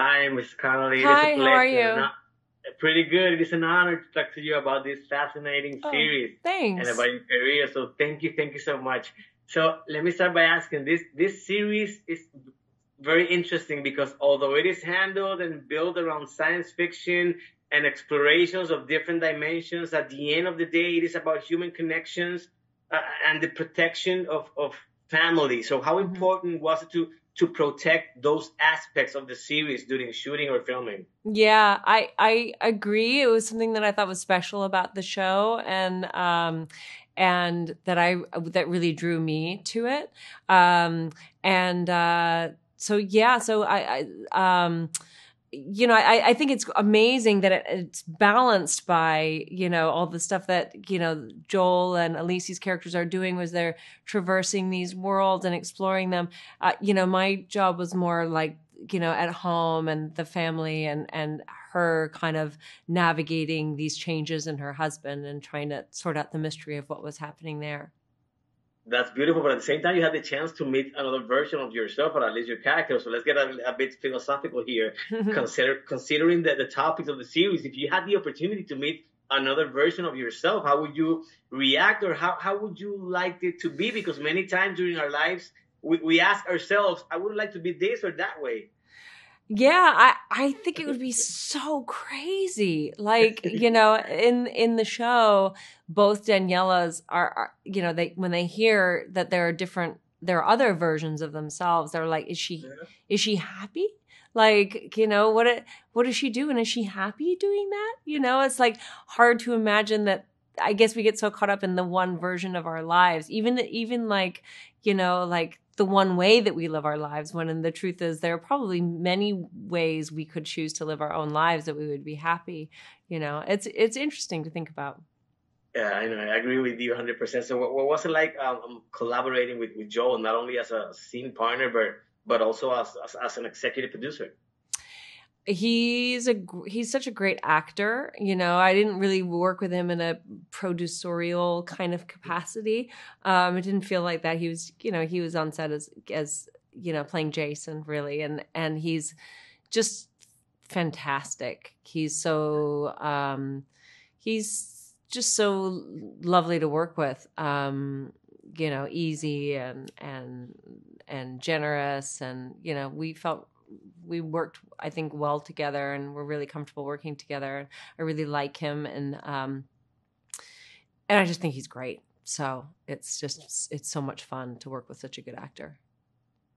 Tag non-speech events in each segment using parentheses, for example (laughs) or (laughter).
Hi, Ms. Connelly. Hi, how are you? Pretty good. It is an honor to talk to you about this fascinating oh, series thanks. and about your career. So thank you, thank you so much. So let me start by asking this: this series is very interesting because although it is handled and built around science fiction and explorations of different dimensions, at the end of the day, it is about human connections uh, and the protection of, of family. So how Mm-hmm. important was it to to protect those aspects of the series during shooting or filming? Yeah, I I agree. It was something that I thought was special about the show, and um, and that I that really drew me to it. Um, and uh, so yeah, so I, I um, you know, I, I think it's amazing that it, it's balanced by, you know, all the stuff that, you know, Joel and Alice's characters are doing was they're traversing these worlds and exploring them. Uh, you know, my job was more like, you know, at home and the family and, and her kind of navigating these changes in her husband and trying to sort out the mystery of what was happening there. That's beautiful, but at the same time, you had the chance to meet another version of yourself, or at least your character. So let's get a, a bit philosophical here. (laughs) Consider considering the, the topics of the series. If you had the opportunity to meet another version of yourself, how would you react, or how how would you like it to be? Because many times during our lives, we, we ask ourselves, "I would like to be this or that way." Yeah, I, I think it would be so crazy. Like, (laughs) you know, in in the show, both Danielas are, are you know, they when they hear that there are different there are other versions of themselves, they're like, is she Yeah. is she happy? Like, you know, what it, what does she do and is she happy doing that? You know, it's like hard to imagine that I guess we get so caught up in the one version of our lives. Even even like, you know, like the one way that we live our lives when in the truth is there are probably many ways we could choose to live our own lives that we would be happy you know it's it's interesting to think about Yeah, I know. I agree with you 100%. So, what, what was it like um, collaborating with, with Joel, not only as a scene partner, but but also as, as, as an executive producer? He's a he's such a great actor you know i didn't really work with him in a producerial kind of capacity. Um it didn't feel like that he was you know he was on set as as you know playing jason really and and he's just fantastic. He's so um he's just so lovely to work with um you know easy and and and generous and you know we felt we worked i think well together and we're really comfortable working together. I really like him and um and i just think he's great. So it's just it's so much fun to work with such a good actor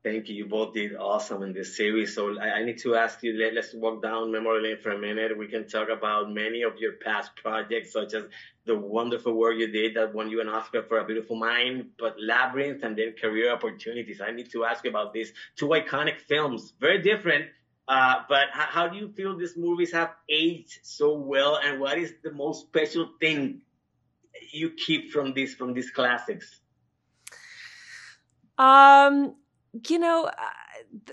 Thank you. You both did awesome in this series. So I, I need to ask you, let, let's walk down memory lane for a minute. We can talk about many of your past projects, such as the wonderful work you did that won you an Oscar for A Beautiful Mind, but Labyrinth and then career opportunities. I need to ask you about these two iconic films. Very different. Uh, but how, how do you feel these movies have aged so well? And what is the most special thing you keep from these, from these classics? Um, you know, uh,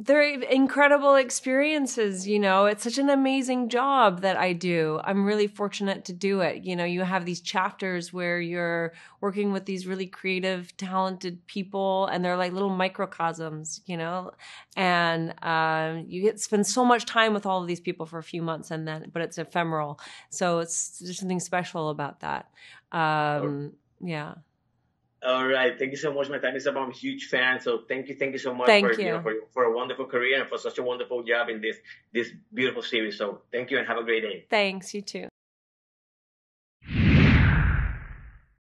they're incredible experiences. You know, it's such an amazing job that I do. I'm really fortunate to do it. You know, you have these chapters where you're working with these really creative, talented people, and they're like little microcosms. You know, and um, you get spend so much time with all of these people for a few months, and then but it's ephemeral. So it's there's something special about that. Um, yeah. All right. Thank you so much, my time is up. I'm a huge fan. So thank you, thank you so much Thank for, you. know, for for a wonderful career and for such a wonderful job in this this beautiful series. So thank you and have a great day. Thanks. You too.